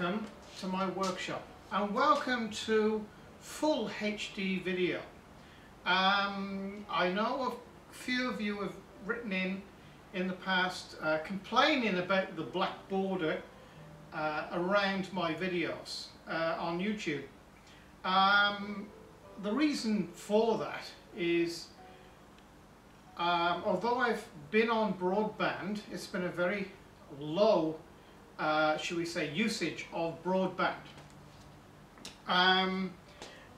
welcome to my workshop and welcome to full HD video. Um, I know a few of you have written in in the past uh, complaining about the black border uh, around my videos uh, on YouTube. Um, the reason for that is um, although I've been on broadband, it's been a very low uh, should we say, usage of broadband. Um,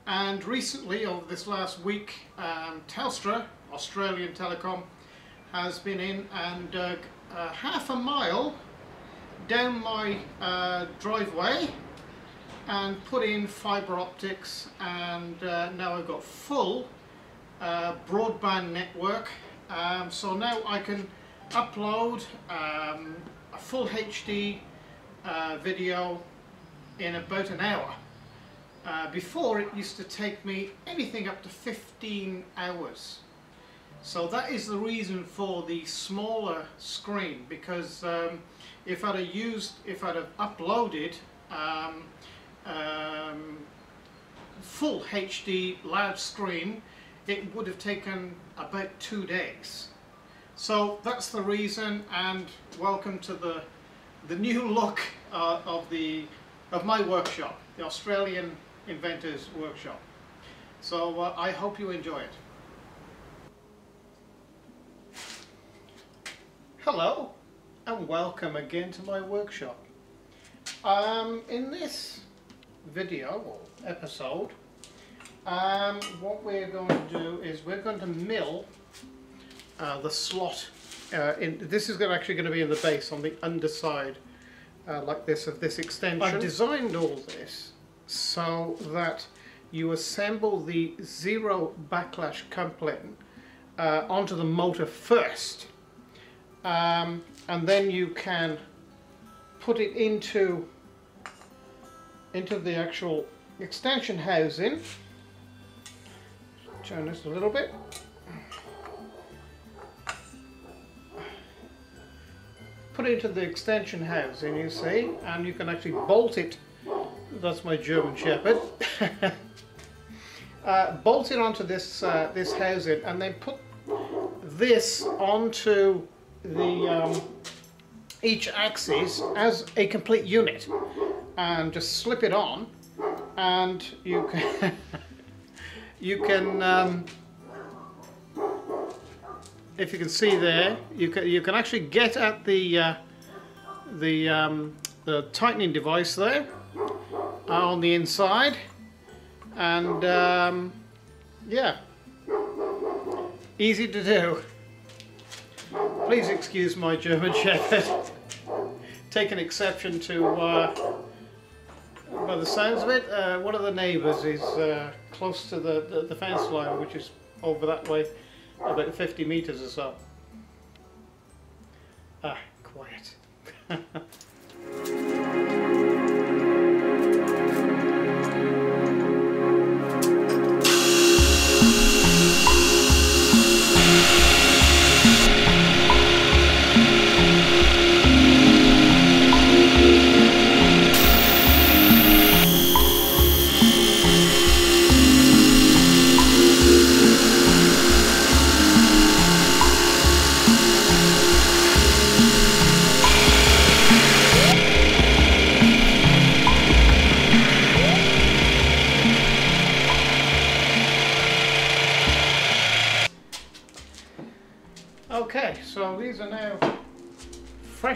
and recently, over this last week, um, Telstra, Australian Telecom, has been in and uh, uh, half a mile down my uh, driveway and put in fibre optics and uh, now I've got full uh, broadband network um, so now I can upload um, a full HD uh, video in about an hour. Uh, before it used to take me anything up to 15 hours. So that is the reason for the smaller screen because um, if I'd have used, if I'd have uploaded um, um, full HD large screen it would have taken about two days. So that's the reason and welcome to the the new look uh, of the of my workshop, the Australian Inventors Workshop. So uh, I hope you enjoy it. Hello and welcome again to my workshop. Um, in this video or episode, um, what we're going to do is we're going to mill uh, the slot uh, in, this is actually going to be in the base on the underside uh, like this of this extension. I've designed all this so that you assemble the zero backlash coupling uh, onto the motor first. Um, and then you can put it into into the actual extension housing. Turn this a little bit put it into the extension housing you see and you can actually bolt it. That's my German Shepherd. Uh, bolt it onto this uh, this housing and then put this onto the um, each axis as a complete unit and just slip it on and you can you can um, if you can see there, you can you can actually get at the uh, the um, the tightening device there on the inside, and um, yeah, easy to do. Please excuse my German Shepherd. Taking exception to, uh, by the sounds of it, uh, one of the neighbours is uh, close to the, the, the fence line, which is over that way about 50 meters or so. Ah, quiet.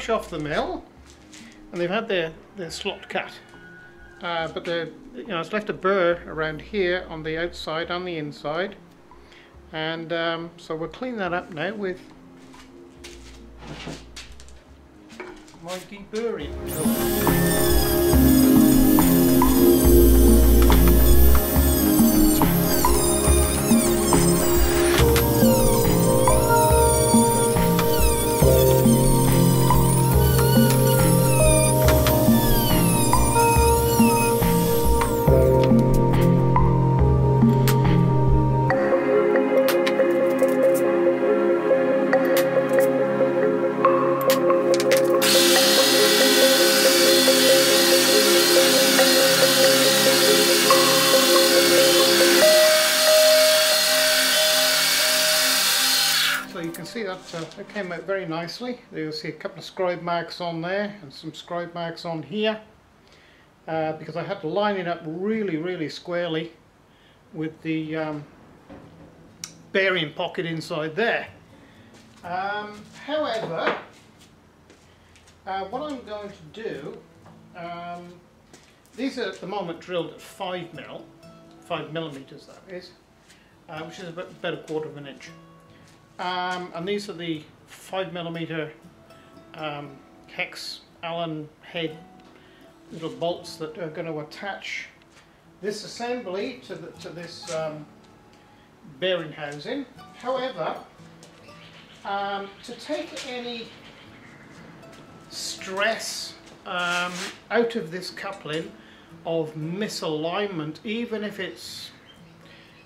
fresh off the mill and they've had their, their slot cut. Uh, but the you know it's left a burr around here on the outside and the inside and um, so we'll clean that up now with my deburring came out very nicely. You'll see a couple of scribe marks on there and some scribe marks on here uh, because I had to line it up really really squarely with the um, bearing pocket inside there. Um, however, uh, what I'm going to do, um, these are at the moment drilled at 5 mil, 5 millimeters that is, uh, which is about, about a quarter of an inch. Um, and these are the 5 millimeter um, hex Allen head little bolts that are going to attach this assembly to, the, to this um, bearing housing. However, um, to take any stress um, out of this coupling of misalignment, even if it's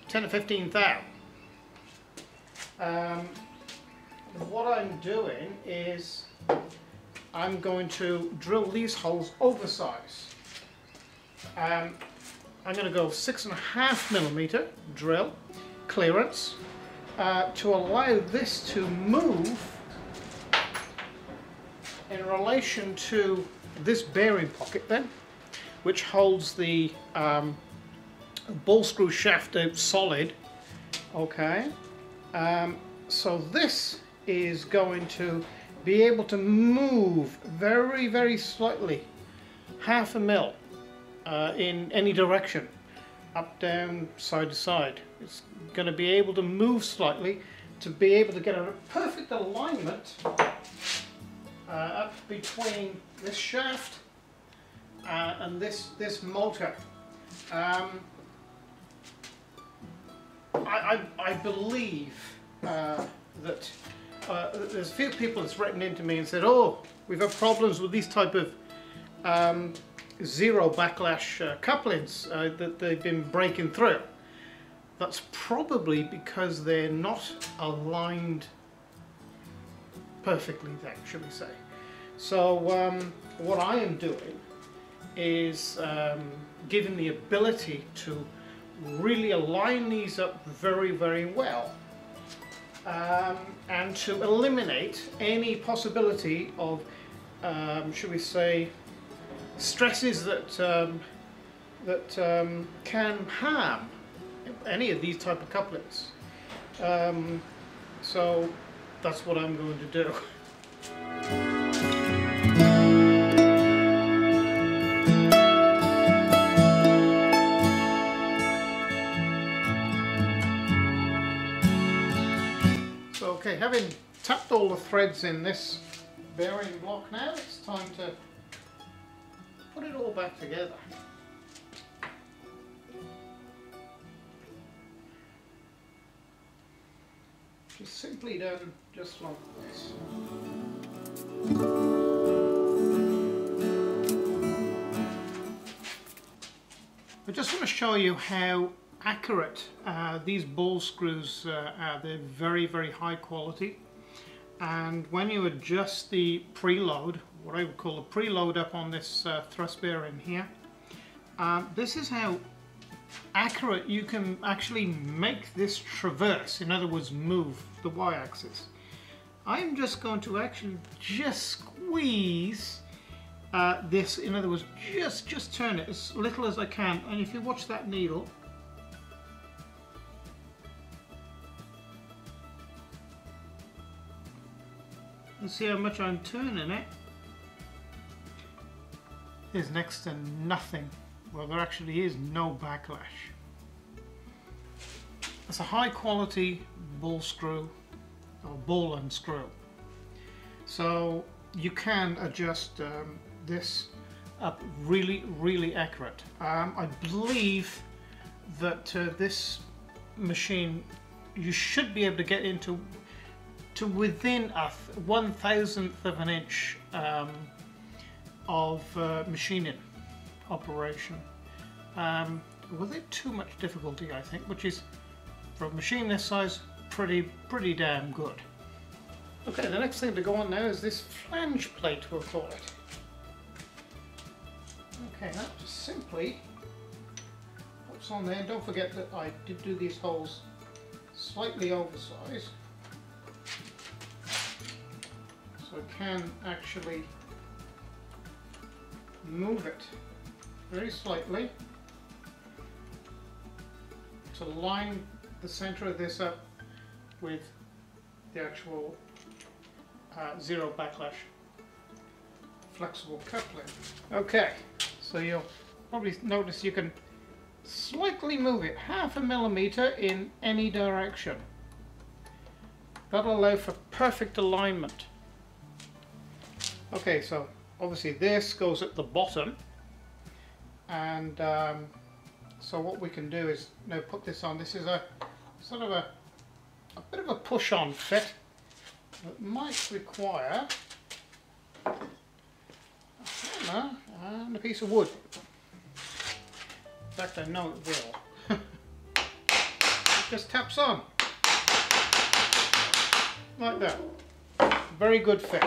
10 or 15 thou, um, what I'm doing is I'm going to drill these holes oversized. Um, I'm going to go six and a half millimeter drill clearance uh, to allow this to move in relation to this bearing pocket then which holds the um, ball screw shaft out solid okay um, so this is going to be able to move very very slightly half a mil uh, in any direction up down side to side. It's going to be able to move slightly to be able to get a perfect alignment uh, up between this shaft uh, and this this motor. Um, I, I, I believe uh, that uh, there's a few people that's written into me and said, oh, we've had problems with these type of um, zero backlash uh, couplings uh, that they've been breaking through. That's probably because they're not aligned perfectly should we say. So um, what I am doing is um, the ability to really align these up very, very well um, and to eliminate any possibility of, um, should we say, stresses that, um, that um, can harm any of these type of couplets. Um, so that's what I'm going to do. Okay, having tapped all the threads in this bearing block now, it's time to put it all back together. Just simply done just like this. I just want to show you how accurate. Uh, these ball screws uh, are they're very very high quality and when you adjust the preload, what I would call a preload up on this uh, thrust bearing here, um, this is how accurate you can actually make this traverse, in other words move the y-axis. I'm just going to actually just squeeze uh, this, in other words just, just turn it as little as I can and if you watch that needle and see how much I'm turning it is next to nothing. Well, there actually is no backlash. It's a high quality ball screw or ball and screw. So you can adjust um, this up really, really accurate. Um, I believe that uh, this machine you should be able to get into to within a one thousandth of an inch um, of uh, machining operation um, without too much difficulty I think which is for a machine this size pretty pretty damn good. Okay the next thing to go on now is this flange plate we'll call it. Okay that just simply puts on there don't forget that I did do these holes slightly oversized So I can actually move it very slightly to line the center of this up with the actual uh, zero backlash flexible coupling. Okay, so you'll probably notice you can slightly move it half a millimeter in any direction. That'll allow for perfect alignment. Okay, so obviously this goes at the bottom and um, so what we can do is now put this on. This is a sort of a, a bit of a push-on fit that might require a hammer and a piece of wood. In fact, I know it will. it just taps on. Like that. Very good fit.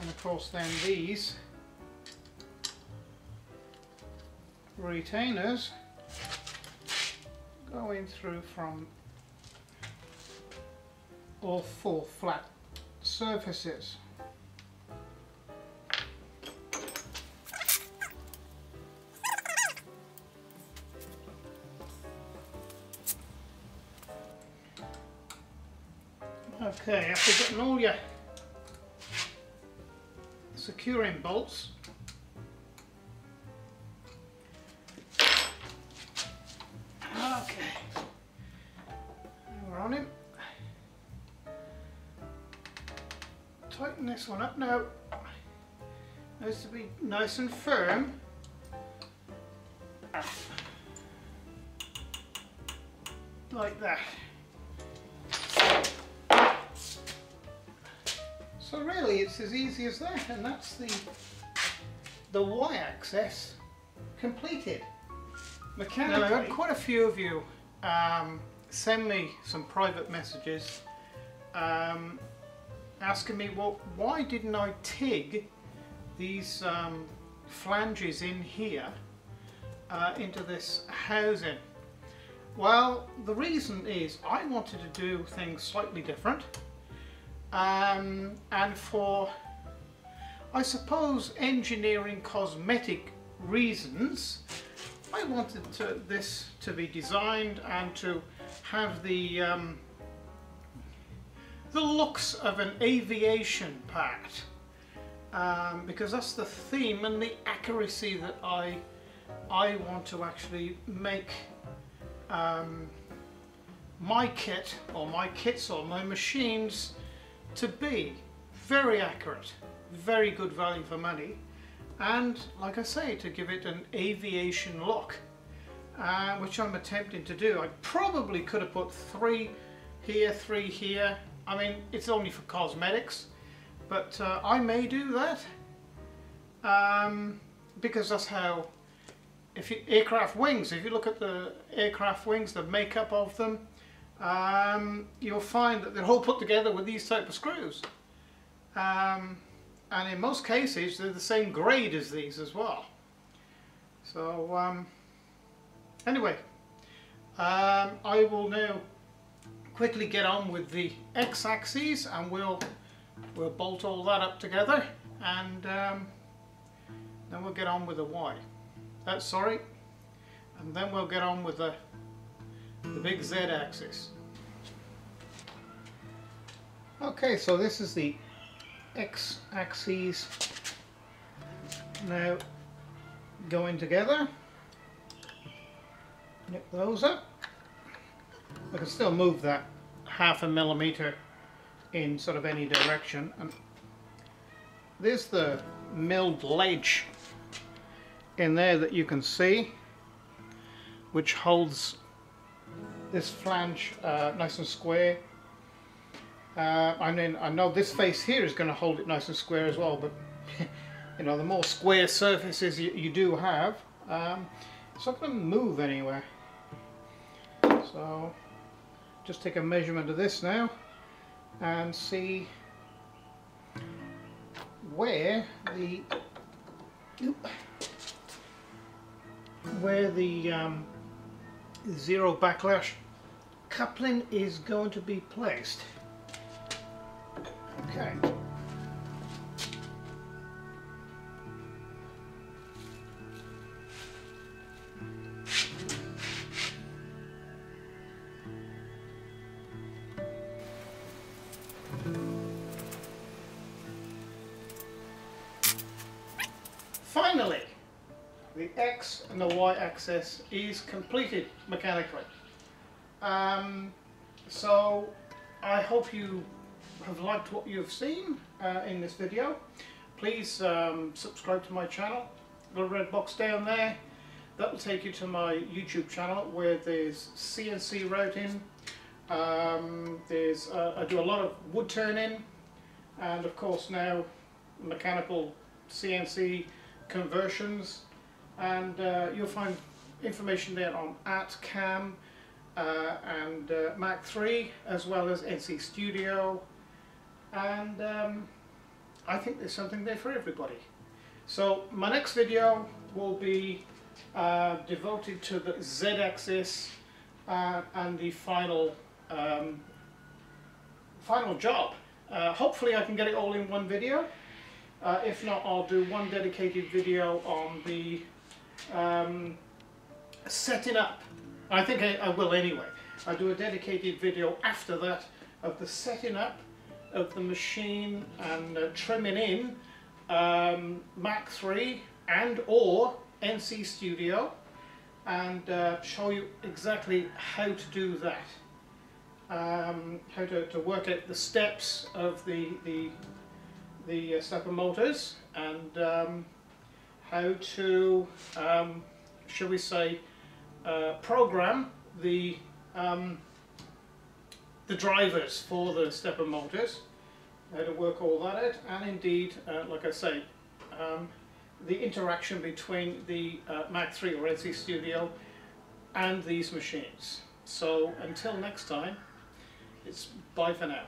And of course then these retainers going through from all four flat surfaces. Okay, after getting all your securing bolts Okay, we're on him. Tighten this one up now. Needs to be nice and firm. Like that. So really it's as easy as that and that's the the y-axis completed mechanically. Now, I had quite a few of you um, send me some private messages um, asking me, well, why didn't I TIG these um, flanges in here uh, into this housing? Well, the reason is I wanted to do things slightly different um, and for, I suppose, engineering cosmetic reasons, I wanted to, this to be designed and to have the um, the looks of an aviation part. Um, because that's the theme and the accuracy that I I want to actually make um, my kit or my kits or my machines to be very accurate, very good value for money and like I say to give it an aviation look uh, which I'm attempting to do. I probably could have put three here, three here. I mean it's only for cosmetics but uh, I may do that um, because that's how if you, aircraft wings, if you look at the aircraft wings, the makeup of them, um, you'll find that they're all put together with these type of screws. Um, and in most cases they're the same grade as these as well. So um, anyway, um, I will now quickly get on with the x-axis and we'll we'll bolt all that up together and um, then we'll get on with the y. Uh, sorry, and then we'll get on with the the big Z axis. Okay, so this is the x-axis now going together. Nip those up. I can still move that half a millimeter in sort of any direction. And there's the milled ledge in there that you can see which holds this flange uh, nice and square. Uh, I mean, I know this face here is going to hold it nice and square as well, but you know, the more square surfaces you, you do have, um, it's not going to move anywhere. So, just take a measurement of this now and see where the where the um, zero backlash coupling is going to be placed. Okay. Finally, the X and the Y axis is completed mechanically. Um, so I hope you have liked what you've seen uh, in this video. Please um, subscribe to my channel. The red box down there, that will take you to my YouTube channel where there's CNC routing, um, there's uh, I do a lot of wood turning and of course now mechanical CNC conversions and uh, you'll find information there on ArtCam uh, and uh, Mach 3 as well as NC Studio and um, I think there's something there for everybody. So my next video will be uh, devoted to the Z-axis uh, and the final um, final job. Uh, hopefully I can get it all in one video. Uh, if not, I'll do one dedicated video on the um, setting up. I think I, I, will anyway. I'll do a dedicated video after that of the setting up of the machine and uh, trimming in um, Mach 3 and or NC Studio and uh, show you exactly how to do that. Um, how to, to work out the steps of the, the the uh, stepper motors and um, how to, um, shall we say, uh, program the um, the drivers for the stepper motors, how to work all that out, and indeed, uh, like I say, um, the interaction between the uh, Mach 3 or NC Studio and these machines. So until next time, it's bye for now.